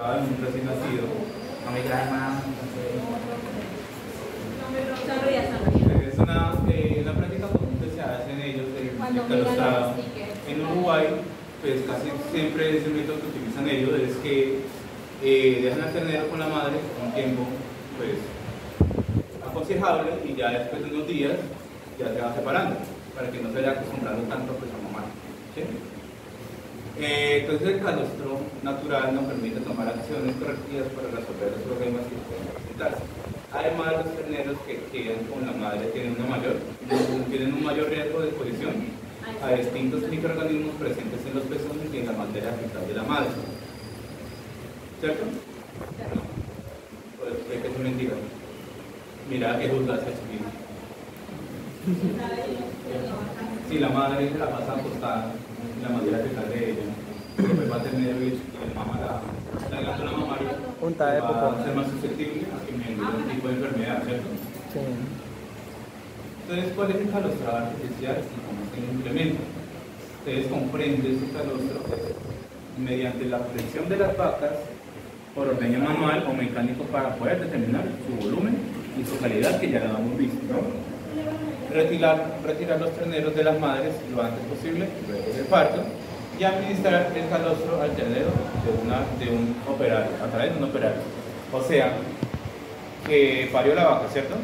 un recién nacido, no me creas más. Es una, eh, una práctica común que se hace en ellos, el. En Uruguay, pues casi siempre es el método que utilizan ellos, es que eh, dejan al ternero con la madre un tiempo, pues, aconsejable y ya después de unos días ya se va separando, para que no se vaya acostumbrando tanto pues, a. ¿sí? Eh, entonces el calostro natural nos permite tomar acciones correctivas para resolver los problemas que pueden presentarse. Además, los terneros que quedan con la madre tienen, una mayor, tienen un mayor riesgo de exposición a distintos microorganismos presentes en los pezones y en la materia fetal de la madre. ¿Cierto? Pues es que es mentira. Mira que juzgas a. Si la madre la pasa acostada en la materia fetal de ella, después va a tener el mamá la, la glándula mamaria Punta va popó. a ser más susceptible a que me dé un tipo de enfermedad, ¿cierto? Sí. Entonces, ¿cuál es el calostrado artificial y cómo se implementa? Ustedes comprenden ese calostro mediante la presión de las vacas por ordeño manual o mecánico para poder determinar su volumen y su calidad, que ya lo hemos visto. ¿no? Retirar, retirar los terneros de las madres lo antes posible, luego del parto, y administrar el calostro al ternero de, un operario, a través de un operario. O sea, que parió la vaca, ¿cierto?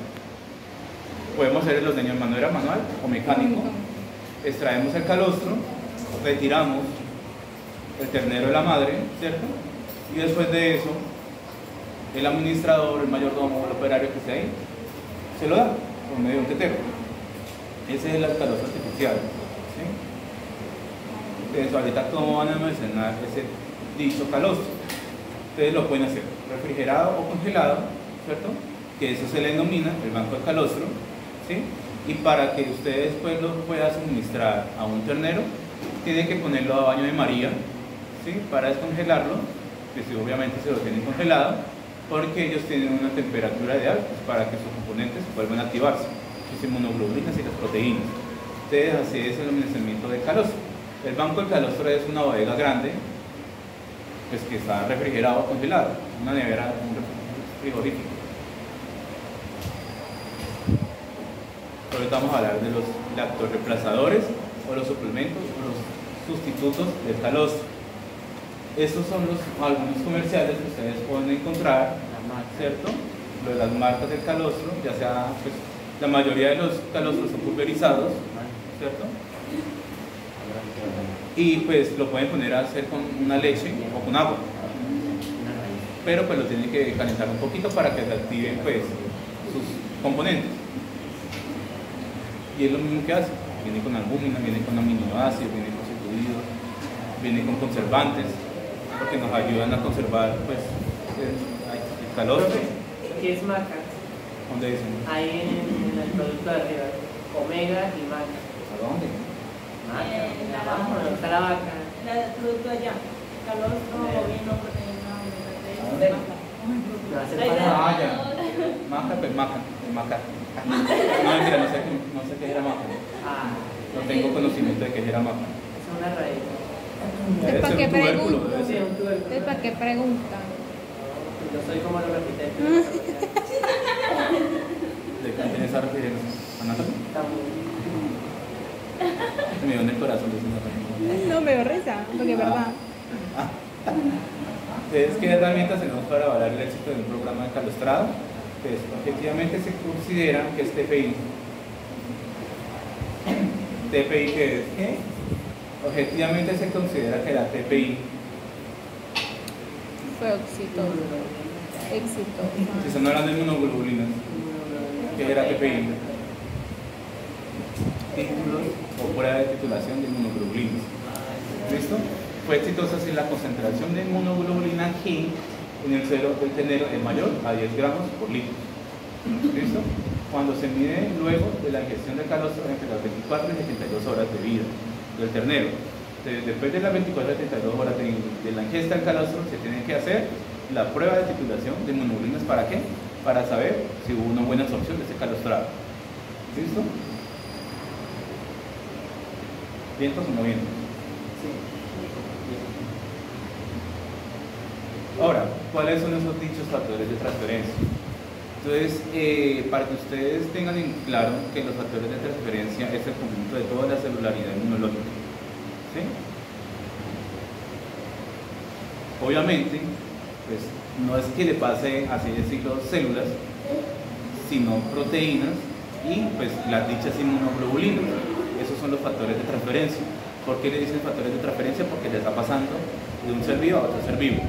Podemos hacer el ordeño de manera manual o mecánico. Extraemos el calostro, retiramos el ternero de la madre, ¿cierto? Y después de eso, el administrador, el mayordomo el operario que esté ahí, se lo da por medio de un tetero. Ese es el calostro artificial. Entonces, ahorita, ¿cómo van a almacenar ese dicho calostro? Ustedes lo pueden hacer refrigerado o congelado, ¿cierto? Que eso se le denomina el banco de calostro, ¿sí? Y para que ustedes pues, lo puedan suministrar a un ternero, tienen que ponerlo a baño de María, ¿sí? Para descongelarlo, que sí, obviamente se lo tienen congelado, porque ellos tienen una temperatura ideal para que sus componentes vuelvan a activarse, sus inmunoglobulinas y las proteínas. Entonces, así es el almacenamiento de calostro. El banco de calostro es una bodega grande, pues que está refrigerado o congelado, una nevera, un frigorífico. Ahorita vamos a hablar de los lactoreemplazadores o los suplementos o los sustitutos del calostro. Estos son los algunos comerciales que ustedes pueden encontrar, ¿cierto? Lo de las marcas del calostro, ya sea, pues, la mayoría de los calostros son pulverizados, ¿cierto? Y pues lo pueden poner a hacer con una leche o con agua. Pero pues lo tienen que calentar un poquito para que se activen pues sus componentes. Y es lo mismo que hace. Viene con albúmina, viene con aminoácidos, viene con constituidos, viene con conservantes, porque nos ayudan a conservar pues el, el calor. ¿Qué es maca? ¿Dónde dicen? Ahí en, en el producto de arriba. Omega y maca. ¿A dónde? Eh, la la vaca. La producto allá. Calostro, Eh. bovino, proteína, ¿Dónde? maca. No. Ah. Maca, pues maca, maca. No, mentira, no sé, qué- no sé qué era maca. Ah, No tengo conocimiento de qué era maca. es una raíz. Debe ¿para qué preguntan? Yo soy como los arquitectos. ¿De qué tiene esa referencia? ¿Anatomía? Se me dio en el corazón de esa No me dio risa, porque es verdad. Entonces, ¿qué herramientas tenemos para evaluar el éxito de un programa de calostrado? Pues, objetivamente se considera que es TPI. ¿TPI qué es? ¿Qué? Objetivamente se considera que la TPI, Fue exitoso. si Exitoso. están hablando de inmunoglobulinas, ¿qué era TPI? Títulos prueba de titulación de inmunoglobulinas. ¿Listo? Fue exitosa si la concentración de inmunoglobulina G en el suelo del ternero es mayor a 10 gramos por litro. ¿Listo? Cuando se mide luego de la ingestión de calostro entre las 24 y 72 horas de vida del ternero. Después de las 24 y 72 horas de, de la ingesta del calostro, se tiene que hacer la prueba de titulación de inmunoglobulinas. ¿Para qué? Para saber si hubo una buena absorción de ese calostrado. ¿Listo? ¿Vientos o no vientos? Sí. Ahora, ¿cuáles son esos dichos factores de transferencia? Entonces, eh, para que ustedes tengan en claro que los factores de transferencia es el conjunto de toda la celularidad inmunológica. ¿sí? Obviamente, pues no es que le pase, así decirlo, células, sino proteínas y pues las dichas inmunoglobulinas. Esos son los factores de transferencia. ¿Por qué le dicen factores de transferencia? Porque le está pasando de un ser vivo a otro ser vivo.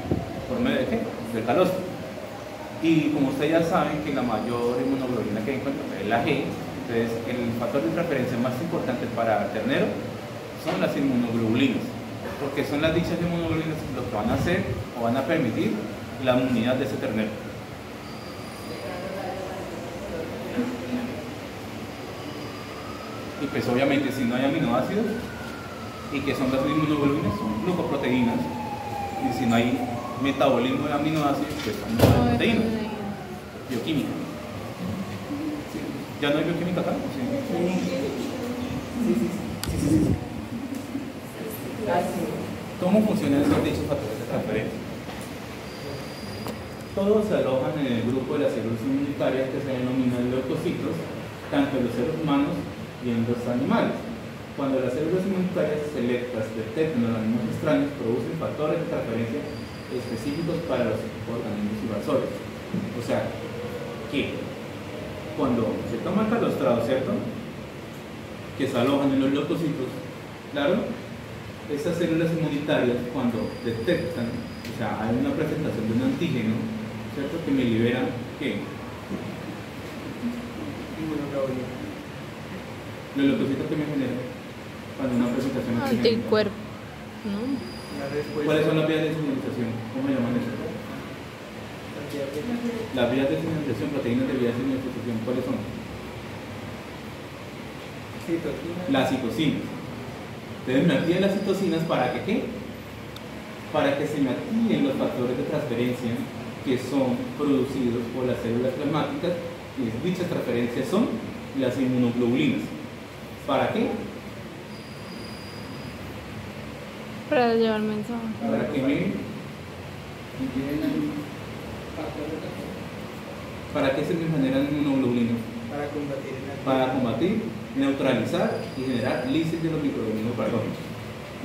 ¿Por medio de qué? Del calostro. Y como ustedes ya saben que la mayor inmunoglobulina que encuentra es la G, entonces el factor de transferencia más importante para ternero son las inmunoglobulinas, porque son las dichas inmunoglobulinas lo que van a hacer o van a permitir la inmunidad de ese ternero. Y pues obviamente si no hay aminoácidos, y que son las inmunoglobulinas, son glucoproteínas, y si no hay metabolismo de aminoácidos, pues son no hay proteínas, bioquímica. Sí. ¿Ya no hay bioquímica acá? Sí. ¿Cómo funcionan esos dichos factores de transferencia? Todos se alojan en el grupo de las células inmunitarias que se denominan leucocitos, tanto en los seres humanos y en los animales. Cuando las células inmunitarias selectas detectan organismos extraños, producen factores de transferencia específicos para los organismos invasores. O sea, que cuando se toma el calostrado, ¿cierto? Que se alojan en los leucocitos, claro, esas células inmunitarias cuando detectan, o sea, hay una presentación de un antígeno, ¿cierto? Que me libera, ¿qué? Los leucocitos que me generan cuando una presentación. Anticuerpo. ¿No? La. ¿Cuáles son las vías de señalización? ¿Cómo llaman eso? Las vías de señalización, proteínas de vías de señalización, ¿cuáles son? Las citocinas. Entonces me activan las citocinas para que qué? Para que se me activen los factores de transferencia que son producidos por las células plasmáticas y dichas transferencias son las inmunoglobulinas. ¿Para qué? Para llevar mensaje. Para que me ¿Para qué se me generan inmunoglobulinas? Para combatir el Para combatir, neutralizar y generar lisis de los microorganismos patógenos.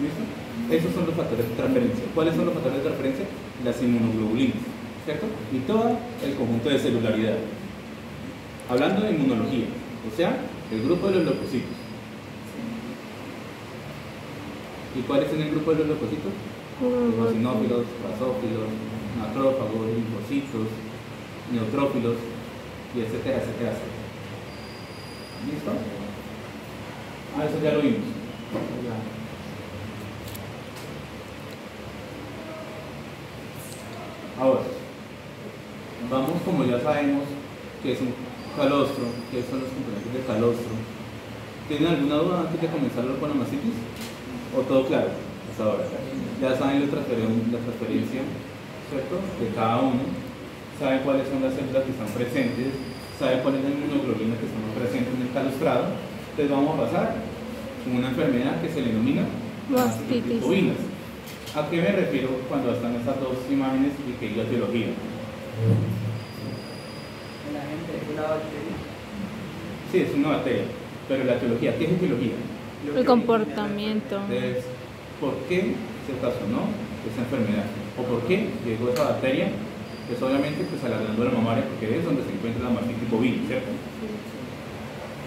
¿Listo? Esos son los factores de transferencia. ¿Cuáles son los factores de transferencia? Las inmunoglobulinas, ¿cierto? Y todo el conjunto de celularidad. Hablando de inmunología, o sea, el grupo de los leucocitos. ¿Y cuáles son el grupo de los leucocitos? eosinófilos, basófilos, macrófagos, linfocitos, neutrófilos, y etcétera, etcétera, etcétera. ¿Listo? Ah, eso ya lo vimos. Ahora, vamos como ya sabemos que es un calostro, que son los componentes del calostro. ¿Tienen alguna duda antes de comenzar con la mastitis? ¿O todo claro? Hasta ahora. Ya saben la transferencia, la transferencia ¿cierto? De cada uno. Saben cuáles son las células que están presentes. Saben cuáles son las inmunoglobulinas que están presentes en el calostrado. Entonces vamos a pasar con una enfermedad que se le denomina Mastitis. bovinas. ¿A qué me refiero cuando están estas dos imágenes y que diga teología? La gente es una bacteria. Sí, es una bacteria, pero la teología, ¿qué es teología? El comportamiento. Entonces, ¿por qué se ocasionó esa enfermedad? ¿O por qué llegó esa bacteria? Pues obviamente pues a la glándula mamaria, porque es donde se encuentra la mastitis bovina, ¿cierto?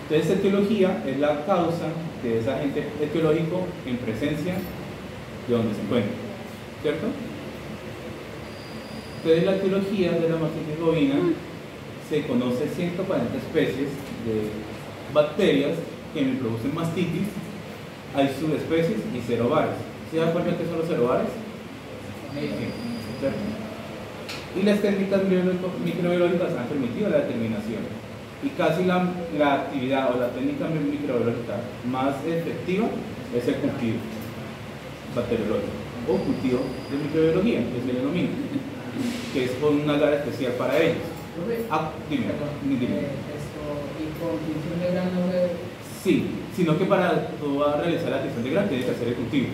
Entonces, etiología es la causa de ese agente etiológico en presencia de donde se encuentra, ¿cierto? Entonces, la etiología de la mastitis bovina se conoce 140 especies de bacterias que me producen mastitis. Hay subespecies y cero bares. ¿Se dan cuenta que son los cero bares? ¿Cierto? Y las técnicas microbiológicas han permitido la determinación. Y casi la, la actividad o la técnica mi- microbiológica más efectiva es el cultivo bacteriológico o cultivo de microbiología, que se denomina, que es con una área especial para ellos. Ah, dime, dime. De de... Sí, sino que para realizar la tinción de grano tienes que hacer el cultivo.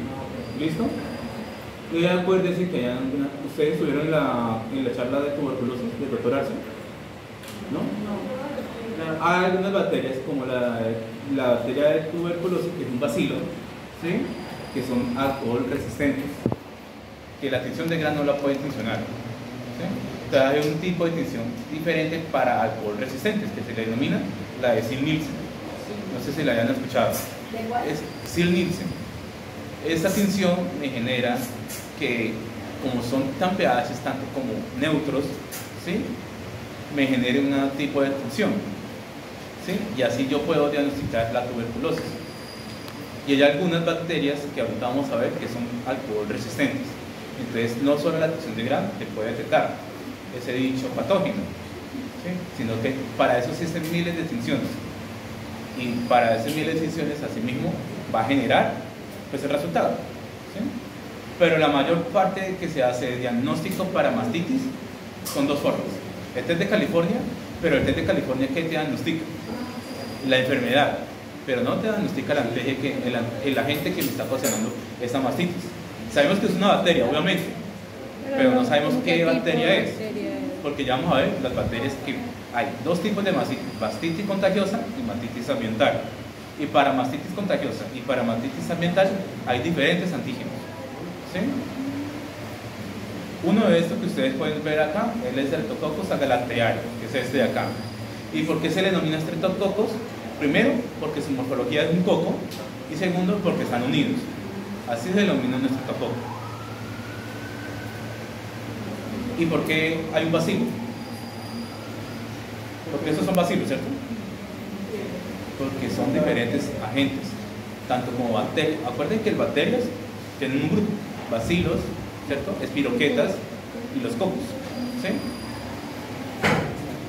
¿Listo? Y acuérdense que hay alguna, ¿Ustedes estuvieron en la, en la charla de tuberculosis del doctor Arce? ¿No? Hay algunas bacterias como la, la bacteria de tuberculosis, que es un bacilo, ¿sí? que son alcohol resistentes, que la tinción de grano no la puede tincionar. ¿sí? Entonces hay un tipo de tinción diferente para alcohol resistentes, que se le denomina la de Sil-Nielsen. No sé si la hayan escuchado. Es Sil-Nielsen. Esta tinción me genera que, como son tan pH tanto como neutros, ¿sí? me genere un tipo de tinción. ¿sí? Y así yo puedo diagnosticar la tuberculosis. Y hay algunas bacterias que ahorita vamos a ver que son alcohol resistentes. Entonces, no solo la tinción de grano te puede detectar ese dicho patógeno, ¿sí? sino que para eso existen miles de tinciones. Y para esas miles de tinciones, asimismo, va a generar pues, el resultado. Pero la mayor parte que se hace de diagnóstico para mastitis son dos formas. Este es de California, pero el test de California ¿qué te diagnostica? La enfermedad, pero no te diagnostica el, anteje que, el, agente que me está ocasionando esa mastitis. Sabemos que es una bacteria, obviamente, pero no sabemos qué bacteria es. porque ya vamos a ver las bacterias que hay dos tipos de mastitis, mastitis contagiosa y mastitis ambiental. Y para mastitis contagiosa y para mastitis ambiental hay diferentes antígenos. ¿sí? Uno de estos que ustedes pueden ver acá, es Streptococcus agalactiae, que es este de acá. ¿Y por qué se le denomina Streptococcus? Primero, porque su morfología es un coco, y segundo, porque están unidos. Así se denomina un Streptococcus. ¿Y por qué hay un bacilo? Porque esos son bacilos, ¿cierto? Porque son diferentes agentes, tanto como bacterias. Acuérdense que las bacterias tienen un grupo, bacilos, ¿cierto? Espiroquetas y los cocos, ¿sí?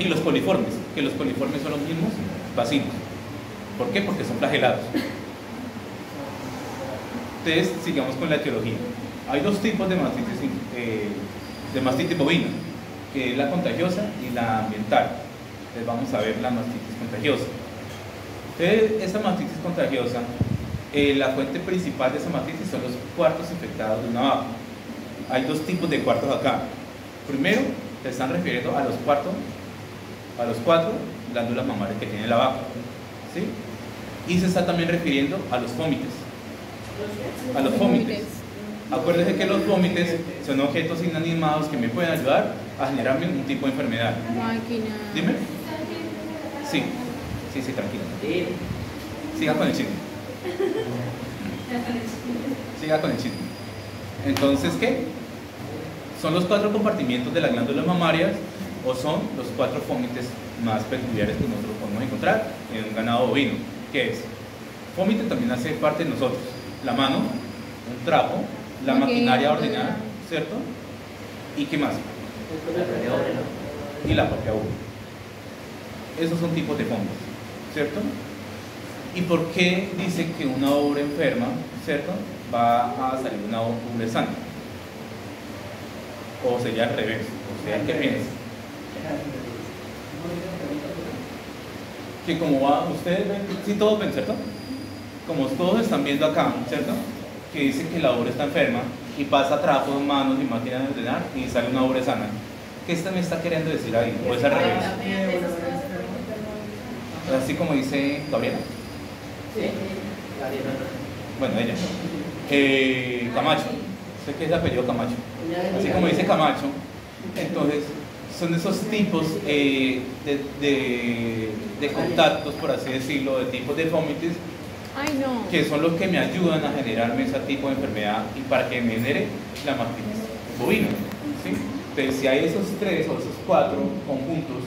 Y los coliformes, que los coliformes son los mismos bacilos. ¿Por qué? Porque son flagelados. Entonces, sigamos con la etiología. Hay dos tipos de mastitis, eh, de mastitis bovina, que es la contagiosa y la ambiental. Entonces vamos a ver la mastitis contagiosa. Entonces, esa mastitis contagiosa, eh, la fuente principal de esa mastitis son los cuartos infectados de una vaca. Hay dos tipos de cuartos acá. Primero, se están refiriendo a los cuartos, a los cuatro glándulas mamarias que tiene la vaca. ¿sí? Y se está también refiriendo a los fómites. A los fómites. Acuérdense que los vómites son objetos inanimados que me pueden ayudar a generarme un tipo de enfermedad. Máquina. Dime. Sí, sí, sí, tranquilo. Siga con el chisme. Siga con el chisme. Entonces, ¿qué? ¿Son los cuatro compartimientos de las glándulas mamarias o son los cuatro fómites más peculiares que nosotros podemos encontrar en un ganado bovino? ¿Qué es? Fómite también hace parte de nosotros. La mano, un trapo, la maquinaria ordenada, ¿cierto? ¿Y qué más? Y la propia uva. Esos son tipos de fómites, ¿cierto? ¿Y por qué dice que una obra enferma, ¿cierto? Va a salir una obra sana? O sería al revés, o sea, ¿qué piensa? Que como va, ustedes ven, sí todos ven, ¿cierto? Como todos están viendo acá, ¿cierto? Que dice que la obra está enferma y pasa trapos, manos y máquinas de ordenar y sale una obra sana. ¿Qué me está queriendo decir ahí? ¿O es al revés? Así como dice Gabriela. Bueno, ella. Eh, Camacho. Sé que es el apellido Camacho. Así como dice Camacho, entonces son esos tipos eh, de, de- de contactos, por así decirlo, de tipos de vómites, que son los que me ayudan a generarme ese tipo de enfermedad y para que me genere la mastitis bovina. ¿sí? Entonces, si hay esos tres o esos cuatro conjuntos,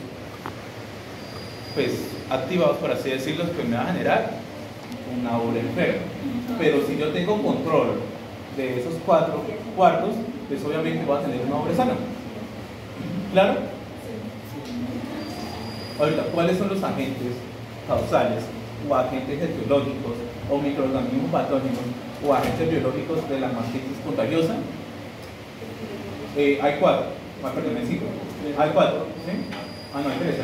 pues activados, por así decirlo, pues me va a generar una obra enferma. Pero si yo tengo control de esos cuatro cuartos, pues obviamente voy a tener una obra sana. ¿Claro? Ahorita, ¿cuáles son los agentes causales o agentes etiológicos o microorganismos patógenos o agentes biológicos de la mastitis contagiosa? Eh, hay cuatro. Ah, perdón, cinco. Hay cuatro. ¿sí? Ah, no. Hay tres.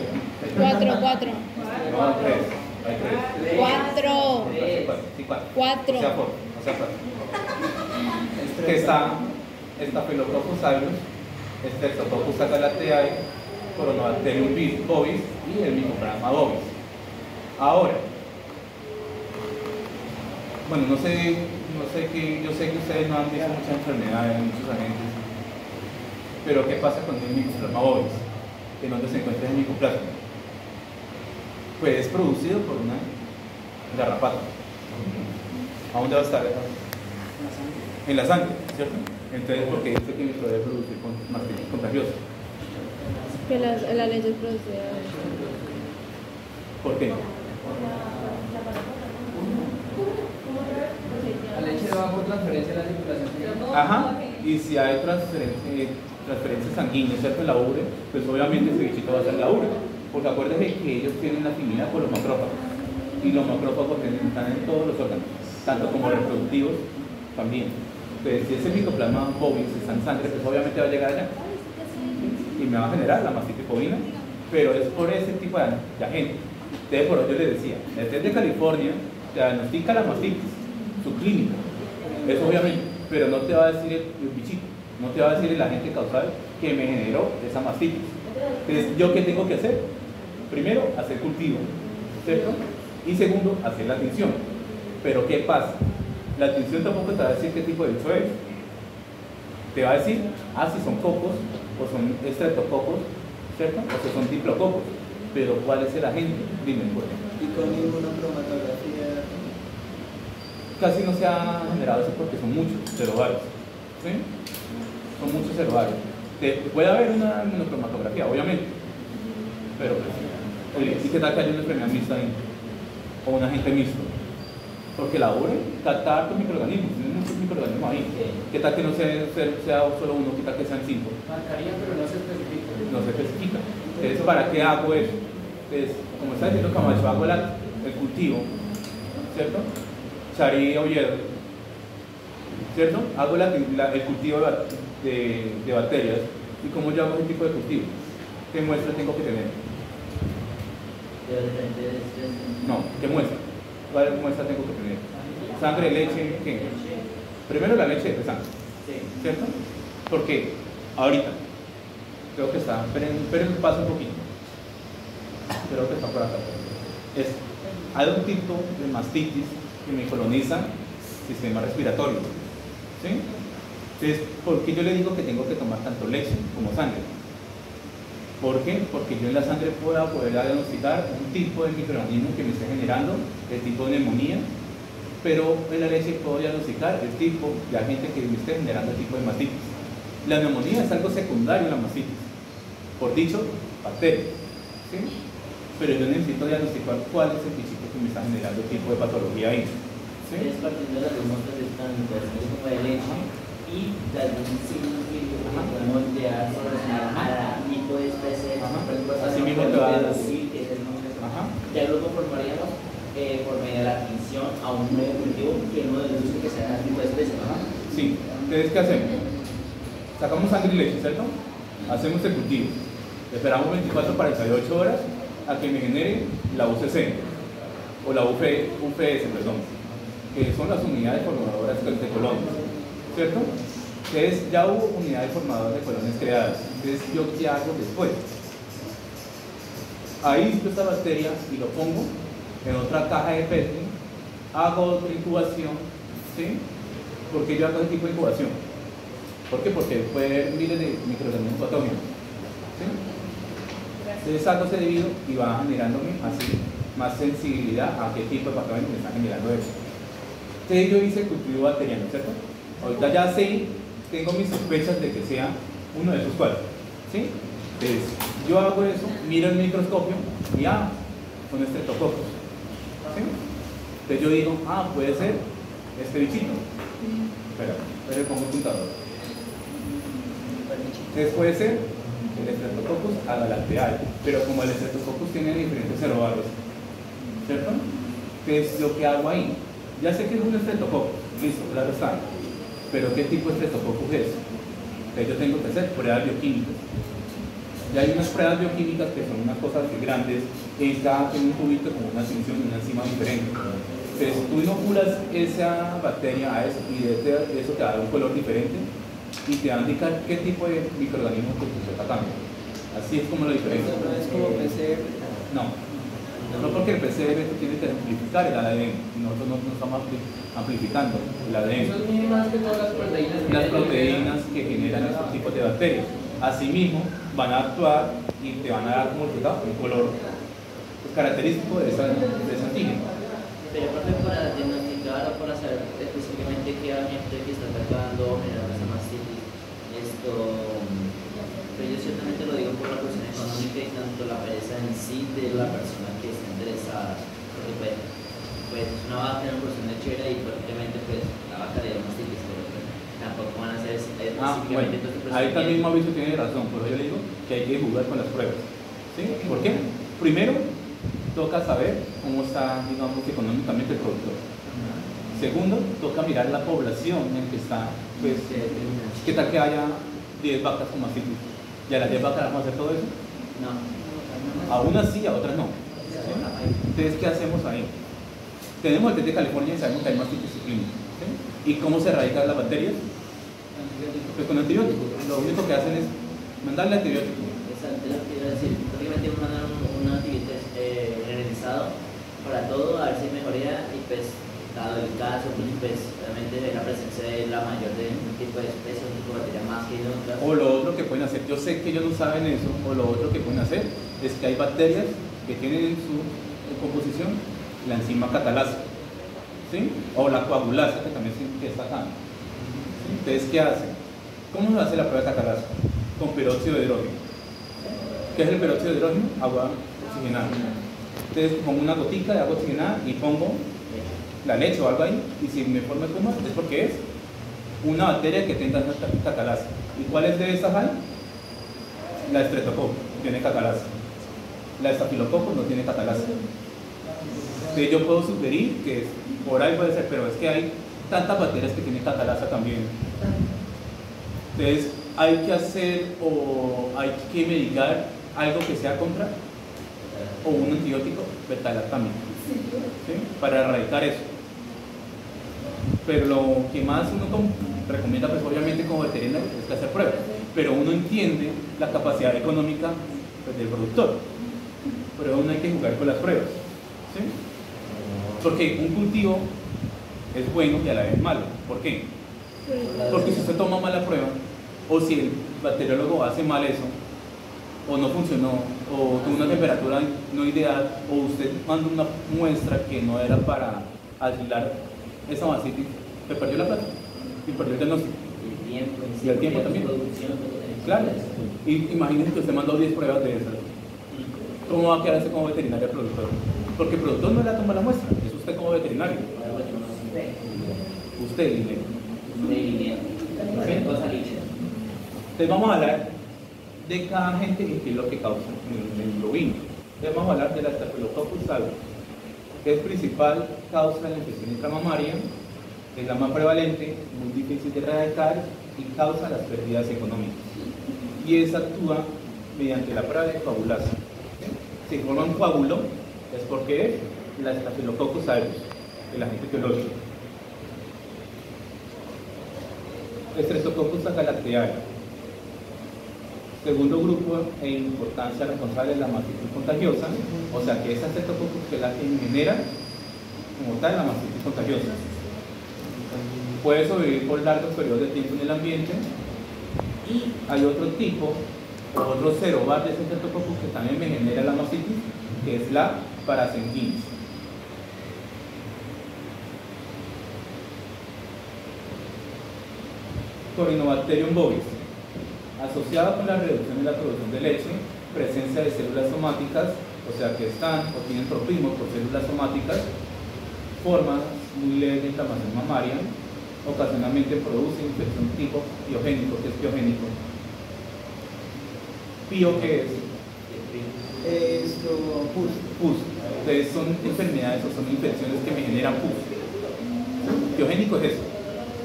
Cuatro, cuatro. Tres. Hay tres. Cuatro. Sí, cuatro. Cuatro. O sea, cuatro. O sea, cuatro. Que está Staphylococcus bis- bovis y el Mycoplasma bovis. Ahora, bueno, no sé, no sé que, yo sé que ustedes no han visto muchas enfermedades, muchos agentes, pero ¿qué pasa con el Mycoplasma bovis? En donde se encuentra el micoplasma. Pues es producido por una garrapata. ¿A dónde va a estar? En la sangre, ¿cierto? Entonces, porque dice que puede producir con- mastitis contagiosa. Que la, la leche es producida. ¿Por qué? La leche va por transferencia de la circulación sanguínea. Ajá, y si hay transferencia, eh, transferencia sanguínea, ¿cierto? En la ubre, pues obviamente ese bichito va a ser la ubre. Porque acuérdense que ellos tienen afinidad con los macrófagos. Y los macrófagos están en todos los órganos, tanto como reproductivos también. Entonces, si ese micoplasma bovis está en sangre, pues obviamente va a llegar allá. Y me va a generar la mastitis bovina, pero es por ese tipo de, de agente. Entonces, por eso yo les decía, el test de California te diagnostica la mastitis, su clínica, eso obviamente, pero no te va a decir el, el bichito, no te va a decir el agente causal que me generó esa mastitis. Entonces, ¿yo qué tengo que hacer? Primero, hacer cultivo, ¿cierto? Y segundo, hacer la tinción. Pero ¿qué pasa? La tinción tampoco te va a decir qué tipo de bicho es. Te va a decir, ah, si son cocos, o son estreptococos, ¿cierto? O si son diplococos. Pero ¿cuál es el agente? Dime, pues. Y con ninguna cromatografía. casi no se ha generado eso porque son muchos cerovarios. ¿sí? Son muchos cerovarios. Te- puede haber una monocromatografía, obviamente, pero pues, ¿y qué tal que hay una enfermedad mixta ahí? O un agente mixto? Porque la ubre capta hartos microorganismos, tiene muchos microorganismos ahí. ¿Qué tal que no sea, solo uno, qué tal que sean cinco? Marcaría, pero no se especifica. no se especifica. Entonces, ¿para qué hago eso? Entonces, como está diciendo Camacho, hago la- el cultivo, ¿cierto? Chari Oviedo, ¿cierto? Hago la- la- el cultivo de, ba- de- de bacterias. ¿Y cómo yo hago ese tipo de cultivo? ¿Qué muestra tengo que tener? No, ¿qué muestra? ¿Cuál muestra tengo que tener? Sangre, leche, ¿qué? Primero la leche de sangre, ¿cierto? Porque ahorita, creo que está, esperen, esperen, paso un poquito. Creo que está por acá. Es, hay un tipo de mastitis que me coloniza el sistema respiratorio. ¿Sí? Entonces, ¿por qué yo le digo que tengo que tomar tanto leche como sangre? ¿Por qué? Porque yo en la sangre pueda poder diagnosticar un tipo de microorganismo que me esté generando el tipo de neumonía, pero en la leche puedo diagnosticar el tipo de agente que me esté generando el tipo de mastitis. La neumonía es algo secundario a la mastitis, por dicho, bacterias. ¿sí? Pero yo necesito diagnosticar cuál es el bichito que me está generando el tipo de patología ahí. ¿sí? Y algún Ajá. podemos llegar a tipo de especie. Por ejemplo, Así mismo te va a- deducir que es. Ya luego formaríamos eh, por medio de la atención a un medio cultivo que no deduce que sea el tipo de especie. Sí, entonces, ¿qué hacemos? Sacamos sangre y leche, ¿cierto? Hacemos el cultivo. Esperamos 24 48 horas a que me genere la UCC o la UF, UFS, perdón, que son las unidades formadoras de colones, ¿cierto? Entonces ya hubo unidades formadoras de colones creadas. Entonces, ¿yo qué hago después? Ahí esta bacteria y lo pongo en otra caja de Petri, hago otra incubación, ¿sí? ¿Por qué yo hago ese tipo de incubación? ¿Por qué? Porque puede haber miles de microorganismos patógenos. ¿sí? Entonces saco ese debido y va generándome así más sensibilidad a qué tipo de patógenos me está generando eso. Entonces yo hice cultivo bacteriano, ¿cierto? Ahorita ya sé, tengo mis sospechas de que sea uno de esos cuatro. ¿sí? Entonces yo hago eso, miro el microscopio y ah, son estreptococos. ¿sí? Entonces yo digo, ah, puede ser este bichito. Espera, espera, pongo el puntador. Entonces puede ser el Streptococcus agalactiae, pero como el Streptococcus tiene diferentes cerovarios, ¿cierto? Entonces lo que hago ahí, ya sé que es un Streptococcus, listo, claro está, pero ¿qué tipo de Streptococcus es? Entonces yo tengo que hacer pruebas bioquímicas. Ya hay unas pruebas bioquímicas que son unas cosas grandes, en cada tiene un tubito con una solución y una enzima diferente. Entonces tú inoculas esa bacteria a eso y de eso te da un color diferente, y te va a indicar qué tipo de microorganismo que se está atacando. Así es como lo diferencia. No es como PCR. No, no porque el PCR tiene que amplificar el ADN, nosotros no, no estamos ampli- amplificando el ADN. Eso es más que todas las proteínas. que las proteínas que generan estos tipos de bacterias. Asimismo, van a actuar y te van a dar como resultado un color pues, característico de, esa, de ese antígeno. Pero aparte para diagnosticar o para saber específicamente qué agente que está atacando generar esa mastitis, esto, pero yo ciertamente lo digo por la cuestión económica y tanto la pereza en sí de la persona que está interesada, porque pues, pues una vaca tiene una porción lechera y prácticamente pues la vaca le da mastitis, pero pues, tampoco van a ser eh, Ah, bueno, este ahí también procedimiento. Mauricio tiene razón, por eso yo le digo que hay que jugar con las pruebas. ¿Sí? ¿Por qué? Primero, toca saber cómo está, digamos, económicamente el productor. Segundo, toca mirar la población en que está, pues, ¿qué tal que haya 10 vacas con mastitis? ¿Y a las 10 vacas vamos a hacer todo eso? No. A unas sí, a otras no. Entonces, ¿qué hacemos ahí? Tenemos el test de California y sabemos que hay mastitis clínica. ¿sí? ¿Y cómo se erradican las bacterias? Pues con antibióticos. Lo único que hacen es mandarle antibióticos. Exacto, lo que a decir. Prácticamente mandan un, antibiótico eh, generalizado para todo, a ver si mejoría y pues, dado el caso, pues, pues la presencia de la mayor de un tipo de especie, un tipo de bacteria más que de otras. O lo otro que pueden hacer, yo sé que ellos no saben eso, o lo otro que pueden hacer es que hay bacterias que tienen en su composición la enzima catalasa, ¿sí? O la coagulasa que también está acá. ¿sí? Entonces, ¿qué hacen? ¿Cómo se hace la prueba de catalasa? Con peróxido de hidrógeno. ¿Qué es el peróxido de hidrógeno? Agua oxigenada. Entonces pongo una gotica de agua oxigenada y pongo la leche o algo ahí, y si me forma espuma es porque es una bacteria que tenga catalasa. ¿Y cuál es de estas hay? La estreptococo, tiene catalasa. La estafilococo no tiene catalasa. Entonces yo puedo sugerir que por ahí puede ser, pero es que hay tantas bacterias que tienen catalasa también. Entonces hay que hacer o hay que medicar algo que sea contra o un antibiótico beta-lactámico ¿sí? para erradicar eso. Pero lo que más uno com- recomienda, pues obviamente como veterinario, es que hacer pruebas. Pero uno entiende la capacidad económica pues, del productor. Pero uno hay que jugar con las pruebas. ¿sí? Porque un cultivo es bueno y a la vez malo. ¿Por qué? Porque si usted toma mala prueba, o si el bacteriólogo hace mal eso, o no funcionó, o tuvo una temperatura no ideal, o usted manda una muestra que no era para aislar esa mastitis, se perdió la plata y perdió el diagnóstico. El tiempo, Y el tiempo también. Claro. Y imagínese que usted mandó 10 pruebas de esas. ¿Cómo va a quedarse como veterinario productor? Porque el productor no le toma la muestra, es usted como veterinario. Usted, licha. Entonces vamos a hablar de cada agente y qué es lo que causa el bovino. Entonces vamos a hablar de la Staphylococcus que es principal causa de la infección intramamaria, es la más prevalente, muy difícil de erradicar y causa las pérdidas económicas. Y esa actúa mediante la prueba de coagulasa. ¿sí? Si forma un coágulo, es porque es la Staphylococcus aureus, el agente biológico. Streptococcus agalactiae. Segundo grupo en importancia responsable de la mastitis contagiosa, o sea que esa Streptococcus que es la que genera como tal la mastitis contagiosa. Puede sobrevivir por largos periodos de tiempo en el ambiente y hay otro tipo, otro cerobar de ese Streptococcus que también me genera la mastitis, que es la paracengitis. Corinobacterium bovis, asociado con la reducción de la producción de leche, presencia de células somáticas, o sea que están o tienen tropismo por células somáticas, formas muy leves de inflamación mamaria, ocasionalmente produce infección tipo piogénico, que es piogénico. Pio, ¿qué es? Esto, pus. Pus. Entonces son enfermedades o son infecciones que me generan pus. Piogénico es eso.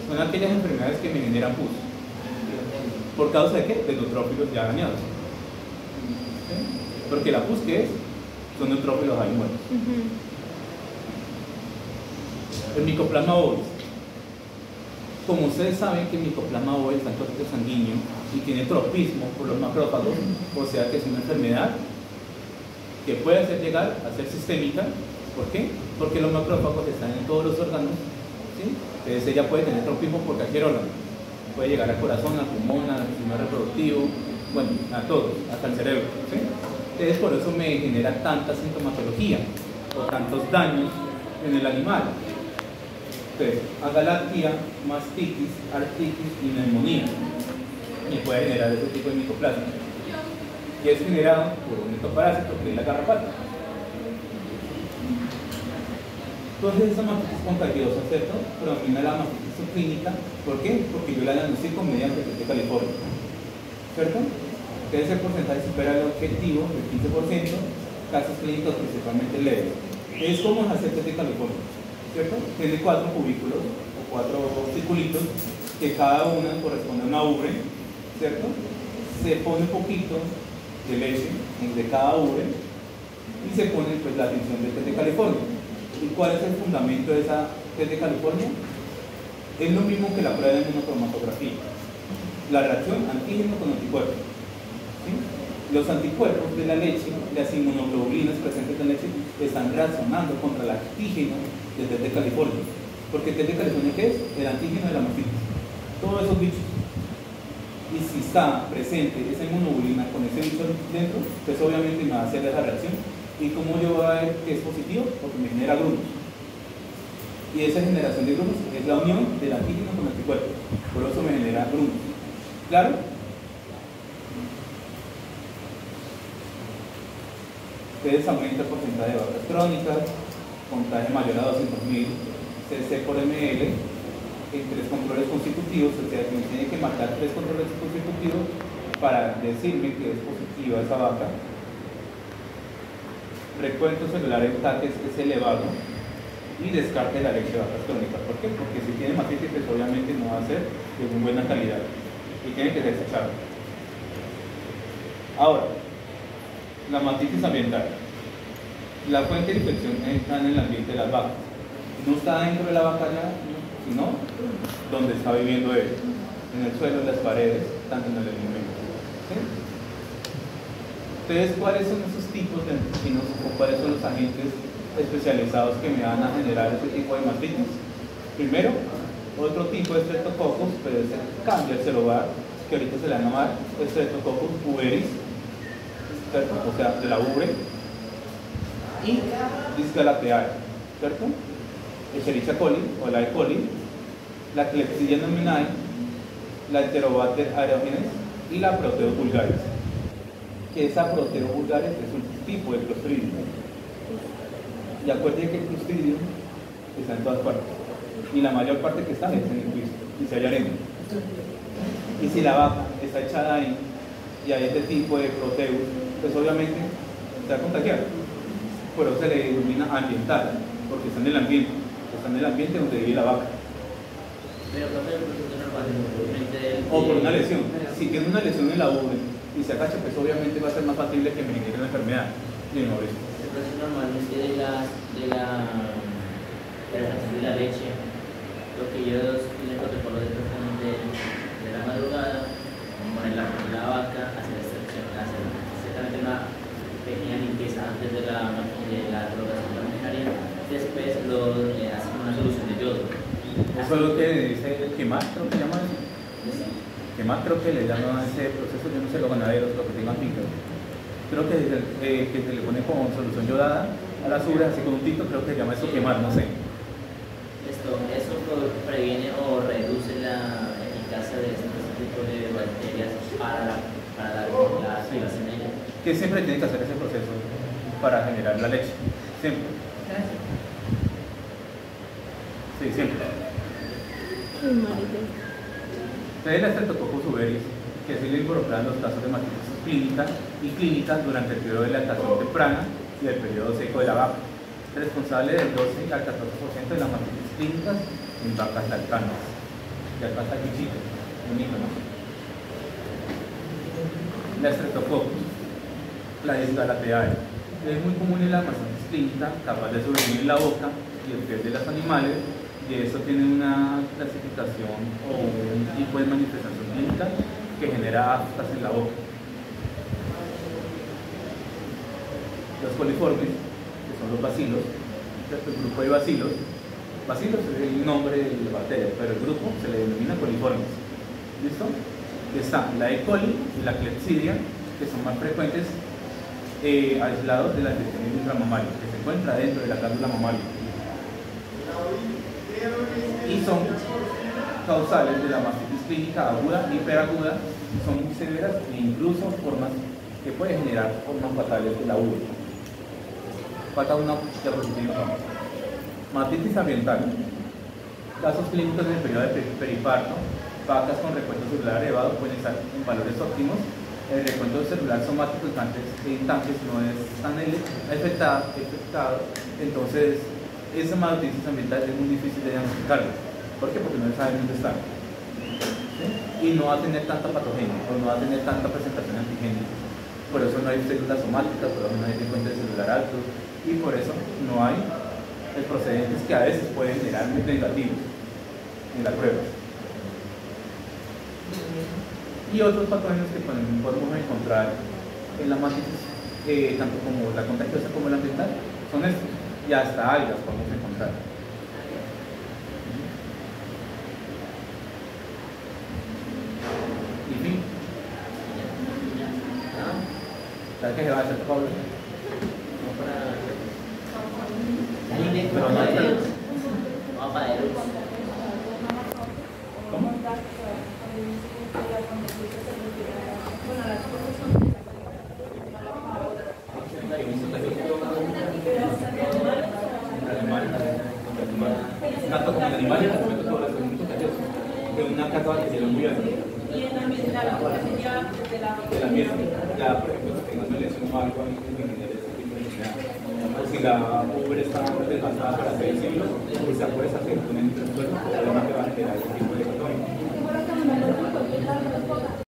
Son aquellas enfermedades que me generan pus. ¿Por causa de qué? De neutrófilos ya dañados. ¿Sí? Porque la pus, ¿qué es? Son neutrófilos ahí muertos. El micoplasma bovis. Como ustedes saben que el micoplasma O está en torrente sanguíneo y tiene tropismo por los macrófagos, o sea que es una enfermedad que puede hacer llegar a ser sistémica. ¿Por qué? Porque los macrófagos están en todos los órganos. Entonces ella puede tener tropismo por cualquier órgano. Puede llegar al corazón, al pulmón, al sistema reproductivo, bueno, a todos, hasta el cerebro. Entonces por eso me genera tanta sintomatología o tantos daños en el animal. Entonces, agalatía, mastitis, artritis y neumonía. Y puede generar ese tipo de micoplasma. Y es generado por un mitoparásito que es la garrapata. Entonces esa mastitis contagiosa, ¿cierto? Predomina la mastitis subclínica. ¿Por qué? Porque yo la diagnostico mediante el de California. ¿Cierto? Entonces el porcentaje supera el objetivo del 15%, casos clínicos principalmente leves. Es como hacer test de California. ¿Cierto? Tiene cuatro cubículos o cuatro circulitos que cada una corresponde a una ubre, ¿cierto? Se pone un poquito de leche entre cada ubre y se pone pues, la atención del test de California. ¿Y cuál es el fundamento de esa test de California? Es lo mismo que la prueba de inmunocromatografía. La reacción antígeno con anticuerpos. ¿sí? Los anticuerpos de la leche, las inmunoglobulinas presentes en la leche, están reaccionando contra el antígeno del test de California. Porque el test de California, ¿qué es? El antígeno de la mastitis. Todos esos bichos. Y si está presente esa inmunoglobulina con ese bicho dentro, pues obviamente me va a hacer esa reacción. ¿Y cómo yo voy a ver que es positivo? Porque me genera grumos. Y esa generación de grumos es la unión del antígeno con el anticuerpo. Por eso me genera grumos. ¿Claro? Entonces aumenta el porcentaje de vacas crónicas, contagio mayor a 200.000 cc por ml en tres controles consecutivos, o sea que me tiene que marcar tres controles consecutivos para decirme que es positiva esa vaca. Recuento celular en TAC es, elevado y descarte de la leche de vacas crónicas. ¿Por qué? Porque si tiene mastitis, pues obviamente no va a ser de muy buena calidad y tiene que ser. Ahora, la mastitis ambiental. La fuente de infección está en el ambiente de las vacas. No está dentro de la vaca ya, sino donde está viviendo él. En el suelo, en las paredes, tanto en el alimento. ¿sí? Entonces, ¿cuáles son esos tipos de intestinos o cuáles son los agentes especializados que me van a generar este tipo de mastitis? Primero, otro tipo de streptococcus, pero es el cambio el hogar, que ahorita se le va a llamar streptococcus puberis, ¿cierto? O sea, de la ubre, y disgalateae, ¿cierto? Escherichia coli o la E. coli, la Klebsiella nominae, la Enterobacter aerogenes y la Proteus vulgaris. Que esa Proteus vulgaris es un tipo de clostridium. Y acuérdense que el clostridium está en todas partes. Y la mayor parte que está es en el piso, y se hay arena. Y si la vaca está echada ahí y hay este tipo de Proteus, pues obviamente se va a contagiar. Por eso se le denomina ambiental, porque está en el ambiente, está en el ambiente donde vive la vaca. Pero normal O por una lesión. Si tiene una lesión en la ubre y se agacha, pues obviamente va a ser más factible que me genere una enfermedad. Y no, ¿ves? El proceso normalmente de la, de la, de la, de la leche, lo que en el protocolo de, de la madrugada, poner la, la vaca, hacer hacer exactamente una pequeña limpieza antes de la, de la drogación planetaria, después lo, eh, hacen una solución de yodo. Eso es lo que dice quemar, creo que llama eso. Quemar creo que le llaman a ese proceso, yo no sé los ganaderos, lo que tengan fincas. Creo que, eh, que se le pone como solución yodada a las ubres, así con un tinto, creo que se llama eso quemar, no sé. Esto, eso pro- previene o reduce la eficacia de este tipo de bacterias para la, para la, la Sí. activación de ella. Que siempre tiene que hacer ese proceso para generar la leche. Siempre. Sí, siempre. Entonces la Streptococcus uberis, que se le involucran los casos de mastitis clínica y clínica durante el periodo de lactación temprana y el periodo seco de la vaca. Es responsable del 12 al 14% de las mastitis clínicas en vacas lactantes. Ya pasa chiquito, bonito, ¿no? La Streptococcus, la Disgalateae, es muy común en la mastitis clínica, capaz de sobrevivir en la boca y el piel de los animales y eso tiene una clasificación o un tipo de manifestación clínica que genera aftas en la boca. Los coliformes, que son los bacilos, el grupo de bacilos, bacilos es el nombre de la bacteria, pero el grupo se le denomina coliformes. ¿Listo? Que están la E. coli y la Klebsiella, que son más frecuentes eh, aislados de la infección intramamaria, que se encuentra dentro de la glándula mamaria. Y son causales de la mastitis clínica aguda y hiperaguda, son muy severas e incluso formas que pueden generar formas fatales de la uva. Falta una diapositiva. Matitis ambiental. Casos clínicos en el periodo de peri- periparto. Vacas con recuento celular elevado pueden estar en valores óptimos. El recuento celular somático en en tanques no es tan afectado. Entonces, esa matitis ambiental es muy difícil de diagnosticarlo. ¿Por qué? Porque no se sabe dónde está. ¿Sí? Y no va a tener tanta patogenia o no va a tener tanta presentación antigénica. Por eso no hay células somáticas, por eso no hay recuento celular alto y por eso no hay eh, procedentes que a veces pueden generar negativos en las pruebas. Y otros patógenos que podemos encontrar en la eh, tanto como la contagiosa como la ambiental, son estos. Y hasta algas podemos encontrar. Y fin. ¿Ah? ¿Sabes qué se va a hacer, Pablo? Pero no hay luz. Vamos para luz. ¿Cómo? Tanto como en animales, las efectos sobre los muy contagiosos. De una capa que se lo muy alto. Y en ambiental, ahora sería de la de la misma. Ya, por ejemplo, si tengo una lesión o algo, a mí me genera ese tipo de enfermedad. O si esa afección